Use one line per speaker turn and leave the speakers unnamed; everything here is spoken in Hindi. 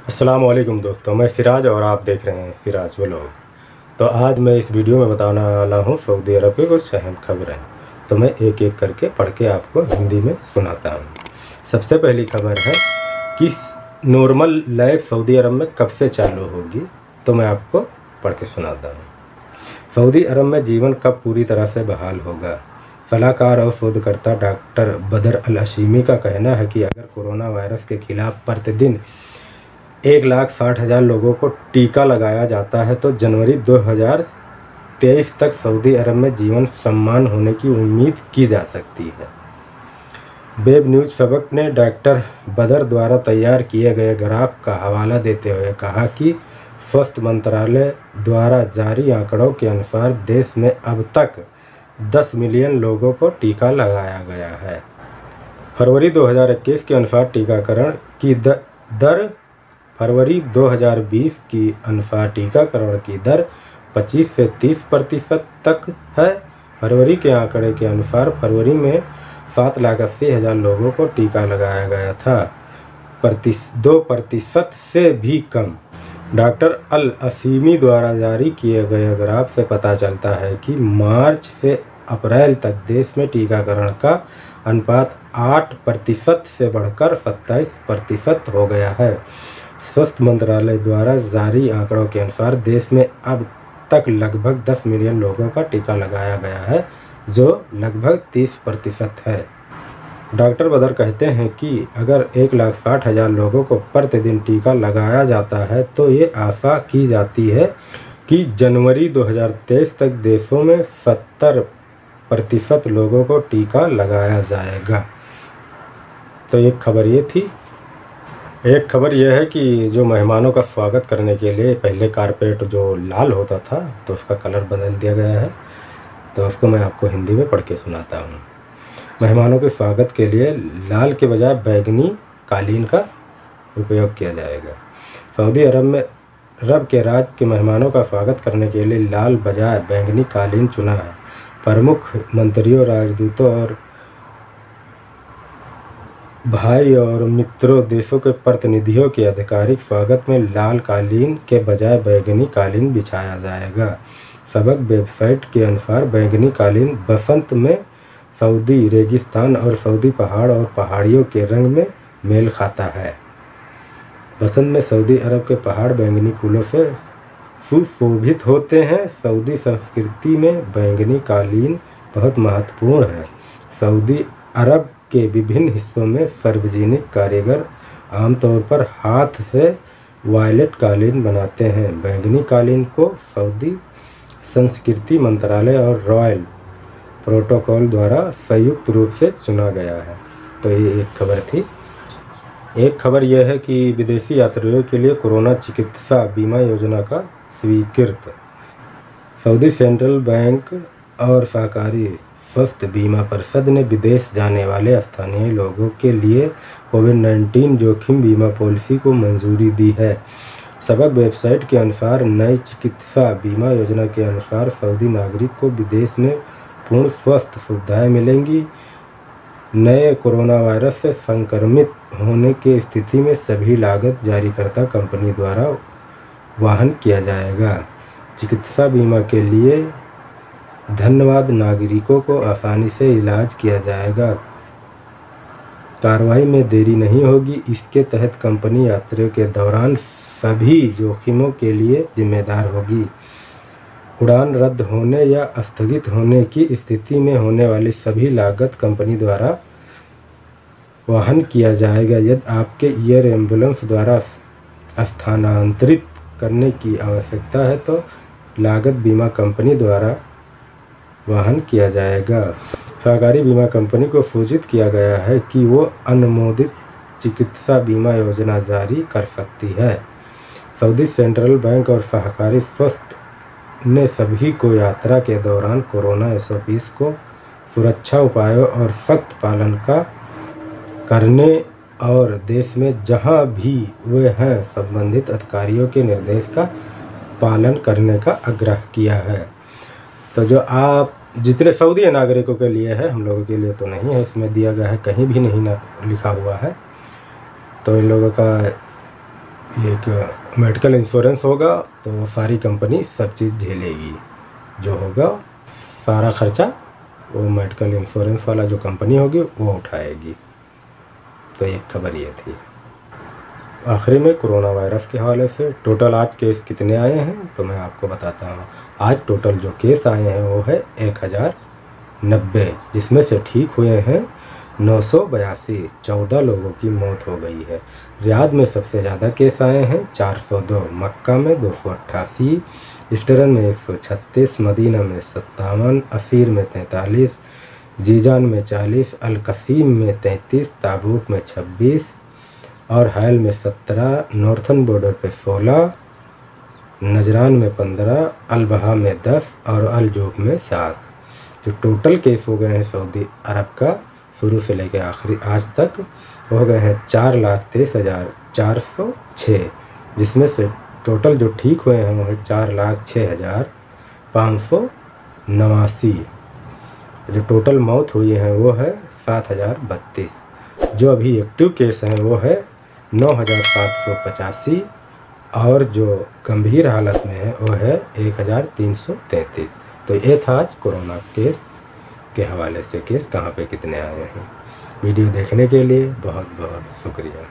अस्सलाम वालेकुम दोस्तों, मैं फिराज और आप देख रहे हैं फिराज व्लॉग। तो आज मैं इस वीडियो में बताने वाला हूँ सऊदी अरब की कुछ अहम खबरें। तो मैं एक एक करके पढ़ के आपको हिंदी में सुनाता हूँ। सबसे पहली खबर है कि नॉर्मल लाइफ सऊदी अरब में कब से चालू होगी तो मैं आपको पढ़ के सुनाता हूँ। सऊदी अरब में जीवन कब पूरी तरह से बहाल होगा? सलाहकार और शोधकर्ता डॉक्टर बदर अल अशीमी का कहना है कि अगर कोरोना वायरस के खिलाफ प्रतिदिन एक लाख साठ हज़ार लोगों को टीका लगाया जाता है तो जनवरी 2023 तक सऊदी अरब में जीवन सम्मान होने की उम्मीद की जा सकती है। वेब न्यूज़ सबक ने डॉक्टर बदर द्वारा तैयार किए गए ग्राफ का हवाला देते हुए कहा कि स्वास्थ्य मंत्रालय द्वारा जारी आंकड़ों के अनुसार देश में अब तक 10 मिलियन लोगों को टीका लगाया गया है। फरवरी 2021 के अनुसार टीकाकरण की दर फरवरी 2020 की अनुसार टीकाकरण की दर 25 से 30 प्रतिशत तक है। फरवरी के आंकड़े के अनुसार फरवरी में सात लाख अस्सी हज़ार लोगों को टीका लगाया गया था। प्रति दो प्रतिशत से भी कम। डॉक्टर अल असीमी द्वारा जारी किए गए ग्राफ से पता चलता है कि मार्च से अप्रैल तक देश में टीकाकरण का अनुपात आठ प्रतिशत से बढ़कर सत्ताईस प्रतिशत हो गया है। स्वास्थ्य मंत्रालय द्वारा जारी आंकड़ों के अनुसार देश में अब तक लगभग 10 मिलियन लोगों का टीका लगाया गया है, जो लगभग 30 प्रतिशत है। डॉक्टर बदर कहते हैं कि अगर एक लाख साठ हज़ार लोगों को प्रतिदिन टीका लगाया जाता है तो ये आशा की जाती है कि जनवरी 2023 तक देशों में 70 प्रतिशत लोगों को टीका लगाया जाएगा। तो एक खबर ये थी। एक खबर यह है कि जो मेहमानों का स्वागत करने के लिए पहले कारपेट जो लाल होता था तो उसका कलर बदल दिया गया है। तो उसको मैं आपको हिंदी में पढ़ के सुनाता हूँ। मेहमानों के स्वागत के लिए लाल के बजाय बैगनी, कालीन का उपयोग किया जाएगा। सऊदी अरब में रब के राज के मेहमानों का स्वागत करने के लिए लाल बजाय बैंगनी, कालीन चुना है। प्रमुख मंत्रियों, राजदूतों और भाई और मित्रों, देशों के प्रतिनिधियों के आधिकारिक स्वागत में लाल कालीन के बजाय बैंगनी कालीन बिछाया जाएगा। सबक वेबसाइट के अनुसार बैंगनी कालीन बसंत में सऊदी, रेगिस्तान और सऊदी पहाड़ और पहाड़ियों के रंग में मेल खाता है। बसंत में सऊदी अरब के पहाड़ बैंगनी फूलों से सुशोभित होते हैं। सऊदी संस्कृति में बैंगनी कालीन बहुत महत्वपूर्ण है। सऊदी अरब के विभिन्न हिस्सों में सार्वजनिक कारीगर आमतौर पर हाथ से वायलेट कालीन बनाते हैं। बैंगनी कालीन को सऊदी संस्कृति मंत्रालय और रॉयल प्रोटोकॉल द्वारा संयुक्त रूप से चुना गया है। तो ये एक खबर थी। एक खबर यह है कि विदेशी यात्रियों के लिए कोरोना चिकित्सा बीमा योजना का स्वीकृत। सऊदी सेंट्रल बैंक और सहकारी स्वास्थ्य बीमा परिषद ने विदेश जाने वाले स्थानीय लोगों के लिए कोविड नाइन्टीन जोखिम बीमा पॉलिसी को मंजूरी दी है। सबक वेबसाइट के अनुसार, नई चिकित्सा बीमा योजना के अनुसार सऊदी नागरिक को विदेश में पूर्ण स्वास्थ्य सुविधाएँ मिलेंगी। नए कोरोना वायरस से संक्रमित होने की स्थिति में सभी लागत जारीकर्ता कंपनी द्वारा वाहन किया जाएगा। चिकित्सा बीमा के लिए धन्यवाद नागरिकों को आसानी से इलाज किया जाएगा। कार्रवाई में देरी नहीं होगी। इसके तहत कंपनी यात्रियों के दौरान सभी जोखिमों के लिए जिम्मेदार होगी। उड़ान रद्द होने या स्थगित होने की स्थिति में होने वाली सभी लागत कंपनी द्वारा वहन किया जाएगा। यदि आपके एयर एंबुलेंस द्वारा स्थानांतरित करने की आवश्यकता है तो लागत बीमा कंपनी द्वारा वाहन किया जाएगा। सहकारी बीमा कंपनी को सूचित किया गया है कि वो अनुमोदित चिकित्सा बीमा योजना जारी कर सकती है। सऊदी सेंट्रल बैंक और सहकारी स्वस्थ ने सभी को यात्रा के दौरान कोरोना एस को सुरक्षा उपायों और सख्त पालन का करने और देश में जहाँ भी वे हैं, संबंधित अधिकारियों के निर्देश का पालन करने का आग्रह किया है। तो जो आप जितने सऊदी नागरिकों के लिए है, हम लोगों के लिए तो नहीं है, इसमें दिया गया है, कहीं भी नहीं ना लिखा हुआ है। तो इन लोगों का एक मेडिकल इंश्योरेंस होगा तो वो सारी कंपनी सब चीज़ झेलेगी। जो होगा, सारा खर्चा वो मेडिकल इंश्योरेंस वाला जो कंपनी होगी, वो उठाएगी। तो एक खबर ये थी। आखिरी में कोरोना वायरस के हवाले से टोटल आज केस कितने आए हैं तो मैं आपको बताता हूँ। आज टोटल जो केस आए हैं वो है एक हज़ार नब्बे, जिसमें से ठीक हुए हैं नौ सौ बयासी, चौदह लोगों की मौत हो गई है। रियाद में सबसे ज़्यादा केस आए हैं चार सौ दो, मक्का में दो सौ अट्ठासी, ईस्टरन में एक सौ छत्तीस, मदीना में सत्तावन असीर में तैंतालीस, जीजान में चालीस, अलकसीम में तैंतीस ताबूक में छब्बीस और हायल में सत्रह, नॉर्थन बॉर्डर पे सोलह, नजरान में पंद्रह, अलबहा में दस और अलजोब में सात। जो टोटल केस हो गए हैं सऊदी अरब का, शुरू से लेकर आखिरी, आज तक हो गए हैं चार लाख तेईस हज़ार चार सौ छः जिसमें से टोटल जो ठीक हुए हैं वो है चार लाख छः हज़ार पाँच सौ नवासी। जो टोटल मौत हुई है वो है सात हज़ार बत्तीस। जो अभी एक्टिव केस हैं वो है नौ हज़ार सात सौ पचासी और जो गंभीर हालत में है, वो है एक हज़ार तीन सौ तैंतीस। तो ये था आज कोरोना केस के हवाले से केस कहाँ पे कितने आए हैं। वीडियो देखने के लिए बहुत बहुत शुक्रिया।